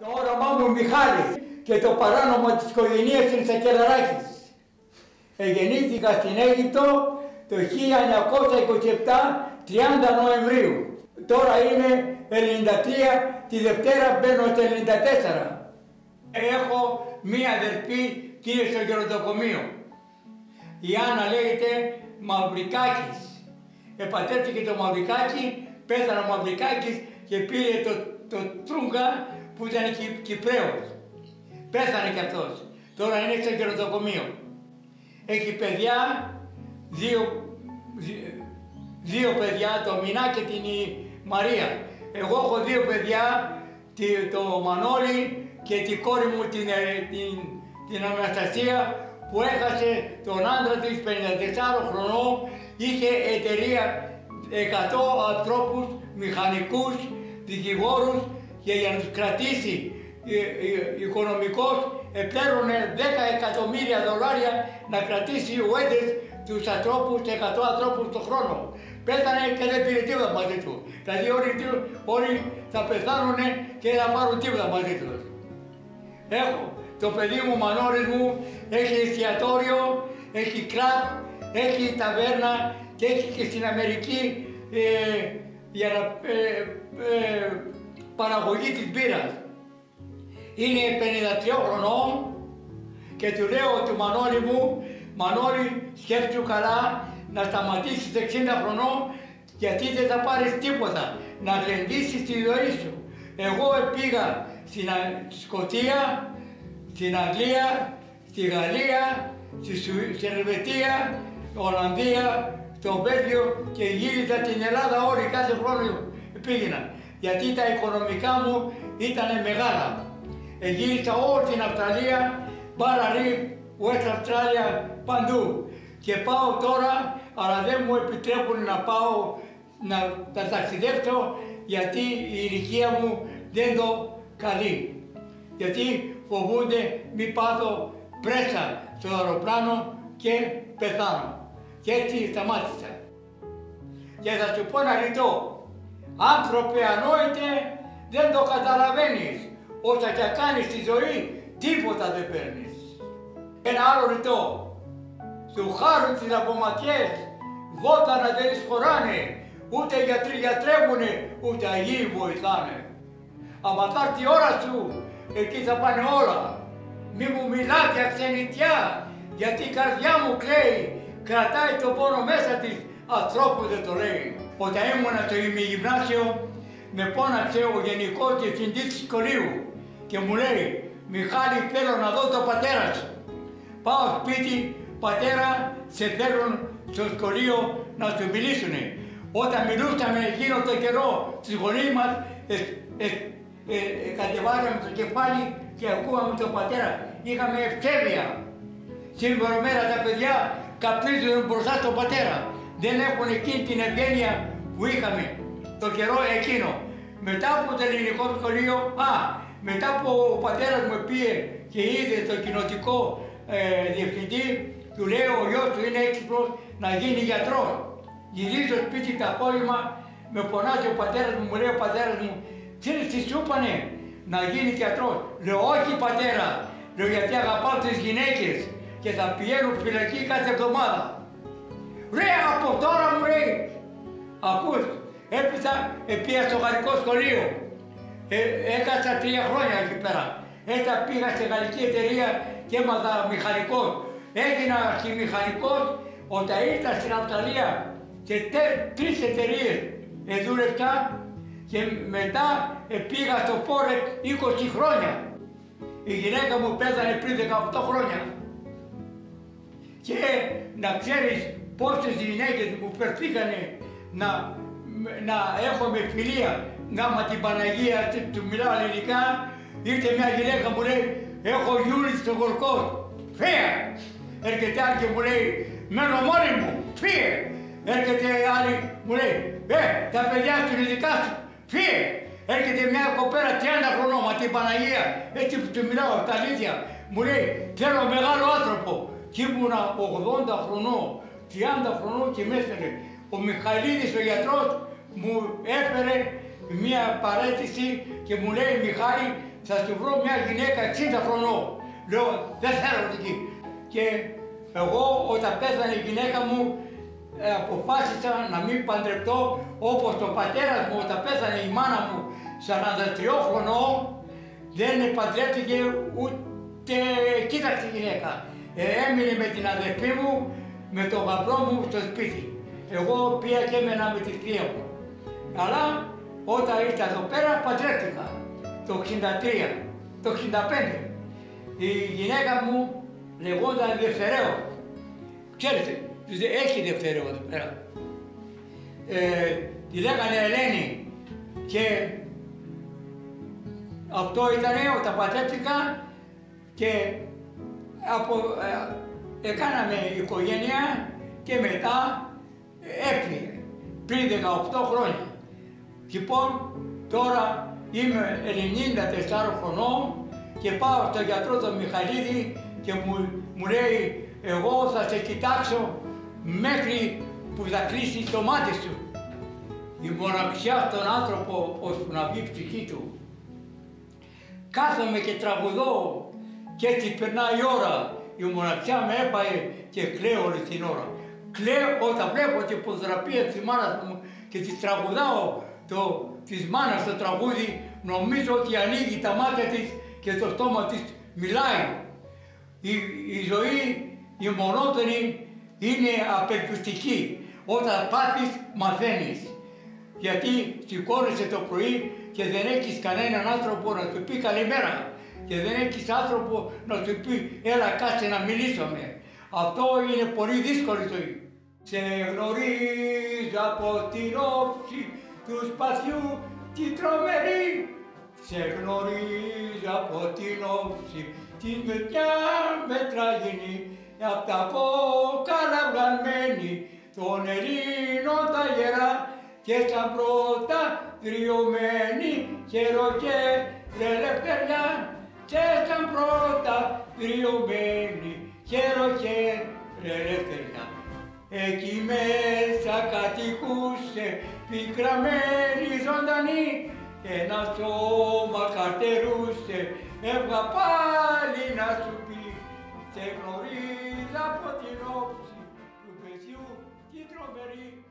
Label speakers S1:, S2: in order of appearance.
S1: Το όνομά μου Μιχάλη και το παράνομο της οικογένειας είναι Σακελαράκης. Γεννήθηκα στην Αίγυπτο το 1927, 30 Νοεμβρίου. Τώρα είμαι 93, τη Δευτέρα μπαίνω στο 94. Έχω μία αδερφή και είναι στο γεροντοκομείο. Η Άννα λέγεται Μαυρικάκης. Επατρέψηκε το Μαυρικάκη, πέθανε ο Μαυρικάκης και πήρε το, το Τρούγκα που ήταν Κι, Κυπρέος. Πέθανε κι αυτός. Τώρα είναι στο γεροντοκομείο. Έχει παιδιά, δύο, δύο παιδιά, το Μινά και την Μαρία. Εγώ έχω δύο παιδιά, το Μανώλη και την κόρη μου την, ε, την, την Αναστασία που έχασε τον άντρα της 54 χρονών, είχε εταιρεία 100 ανθρώπους, μηχανικούς, δικηγόρους και για να τους κρατήσει ε, ε, οικονομικός επέρωνε 10 εκατομμύρια δολάρια να κρατήσει ο Έντες τους ανθρώπους, 100 ανθρώπους το χρόνο. Πέθανε και δεν πήρε τίποτα μαζί του. Δηλαδή όλοι, όλοι θα πεθάνουν και δεν θα πάρουν τίποτα μαζί τους. Έχω το παιδί μου, Μανώρης μου, έχει εστιατόριο, έχει κλαπ, έχει ταβέρνα και έχει και στην Αμερική ε, για να, ε, ε, παραγωγή της μπύρας. Είναι 53 χρονών και του λέω του Μανώλη μου, Μανώλη σκέφτου καλά να σταματήσεις 60 χρονών γιατί δεν θα πάρεις τίποτα, να γλεντήσεις τη ζωή σου. Εγώ πήγα στην Σκοτία, στην Αγγλία, στη Γαλλία, στη Ελβετία, Ολλανδία, στο Βέλγιο και γύριζα την Ελλάδα όλη κάθε χρόνο πήγαινα γιατί τα οικονομικά μου ήταν μεγάλα. Εγύρισα όλη την Αυστραλία, Μπαραρή, West Australia, παντού. Και πάω τώρα, αλλά δεν μου επιτρέπουν να πάω να τα ταξιδέψω, γιατί η ηλικία μου δεν το καλεί. Γιατί φοβούνται μη πάθω πρέσα στο αεροπλάνο και πεθάνω. Και έτσι σταμάτησα. Και θα σου πω να ρητώ, Άνθρωπε ανόητε, δεν το καταλαβαίνεις. Όσα και κάνεις στη ζωή, τίποτα δεν παίρνεις. Ένα άλλο ρητό. Σου χάρουν τις αποματιές, βότανα δεν τις χωράνε, ούτε γιατροί γιατρεύουνε, ούτε Αγίοι βοηθάνε. Άμα θα έρθει η ώρα σου, εκεί θα πάνε όλα. Μη μου μιλάτε για ξενιτιά, γιατί η καρδιά μου κλαίει, κρατάει το πόνο μέσα της, ανθρώπου δεν το λέει. Όταν ήμουν στο ημιγυμνάσιο, με πόναξε ο γενικός διευθυντής του σχολείου και μου λέει «Μιχάλη, θέλω να δω το πατέρα σου». Πάω σπίτι, πατέρα, σε θέλουν στο σχολείο να σου μιλήσουν. Όταν μιλούσαμε εκείνο το καιρό στις γονείς μας, ε, ε, ε, κατεβάζαμε το κεφάλι και ακούγαμε τον πατέρα. Είχαμε ευθέβεια. Σήμερα μέρα τα παιδιά καπνίζουν μπροστά στον πατέρα δεν έχουν εκείνη την ευγένεια που είχαμε το καιρό εκείνο. Μετά από το ελληνικό σχολείο, α, μετά που ο πατέρας μου πήγε και είδε το κοινοτικό ε, διευθυντή, του λέει ο γιος του είναι έξυπνος να γίνει γιατρός. Γυρίζω σπίτι το απόγευμα, με φωνάζει ο πατέρας μου, μου λέει ο πατέρας μου, ξέρεις τι σου είπανε, να γίνει γιατρός. Λέω όχι πατέρα, λέω γιατί αγαπάω τις γυναίκες και θα πηγαίνουν φυλακή κάθε εβδομάδα. Ρε από τώρα μου λέει, ακούς, έπειτα πήγα στο γαλλικό σχολείο. Ε, έκανα τρία χρόνια εκεί πέρα. Έτσι πήγα στη γαλλική εταιρεία και έμαθα μηχανικός. Έγινα αρχιμηχανικός όταν ήρθα στην Αυστραλία και τρεις εταιρείες δούλευκα και μετά πήγα στο Φόρεκ 20 χρόνια. Η γυναίκα μου πέθανε πριν 18 χρόνια. Και να ξέρεις πόσες γυναίκες μου περθήκανε να, να έχουμε φιλία, να με την Παναγία του μιλάω ελληνικά, ήρθε μια γυναίκα μου λέει, έχω γιούρι στο γορκό, φύγε. Έρχεται άλλη και μου λέει, μένω μόνη μου, φύγε. Έρχεται άλλη, μου λέει, ε, τα παιδιά σου είναι δικά σου, φύγε. Έρχεται μια κοπέρα 30 χρονών, μα την Παναγία, έτσι που του μιλάω, τα αλήθεια. Μου λέει, θέλω μεγάλο άνθρωπο. Και ήμουνα 80 χρονών. 30 χρονών και μες έφερε. Ο Μιχαλίδης ο γιατρός μου έφερε μία παρέτηση και μου λέει Μιχάλη θα σου βρω μια γυναίκα 60 χρονών. Λέω δεν θέλω εκεί. Και εγώ όταν πέθανε η γυναίκα μου ε, αποφάσισα να μην παντρευτώ όπως το πατέρας μου όταν πέθανε η μάνα μου 43 χρονών δεν παντρεύτηκε ούτε κοίταξε γυναίκα. Ε, έμεινε με την αδερφή μου, με τον γαμπρό μου στο σπίτι. Εγώ πήγα και έμενα με τη θεία μου. Αλλά όταν ήρθα εδώ πέρα παντρεύτηκα το 63, το 65. Η γυναίκα μου λεγόταν Δευτερέο. Ξέρετε, έχει Δευτερέο εδώ πέρα. Ε, τη λέγανε Ελένη και αυτό ήταν όταν παντρεύτηκα και από, ε, έκαναμε οικογένεια και μετά έφυγε πριν 18 χρόνια. Λοιπόν, τώρα είμαι 94 χρονών και πάω στον γιατρό τον Μιχαλίδη και μου, μου λέει εγώ θα σε κοιτάξω μέχρι που θα κλείσει το μάτι σου. Η μοναξιά στον άνθρωπο ώσπου να βγει η ψυχή του. Κάθομαι και τραγουδώ και έτσι περνάει η ώρα. Η μοναξιά με έπαε και κλαίω όλη την ώρα. Κλαίω όταν βλέπω την ποδραπία της μάνας μου και της τραγουδάω το, της μάνας το τραγούδι, νομίζω ότι ανοίγει τα μάτια της και το στόμα της μιλάει. Η, η ζωή, η μονότονη είναι απελπιστική. Όταν πάθεις, μαθαίνεις. Γιατί σηκώνεσαι το πρωί και δεν έχεις κανέναν άνθρωπο να του πει καλημέρα και δεν έχεις άνθρωπο να σου πει έλα κάτσε να μιλήσουμε. Αυτό είναι πολύ δύσκολη ζωή. Σε γνωρίζω από την όψη του σπαθιού τη τρομερή. Σε γνωρίζω από την όψη τη μετιά με τραγινή απ' τα κόκαλα βγαλμένη των Ελλήνων τα γερά και σαν πρώτα δριωμένη χαίρο και ελευθεριά και σαν πρώτα κρυωμένη χαίρο και ελευθεριά. Εκεί μέσα κατοικούσε πικραμένη ζωντανή ένα σώμα καρτερούσε έβγα πάλι να σου πει σε γνωρίζω από την όψη του παιδιού την τρομερή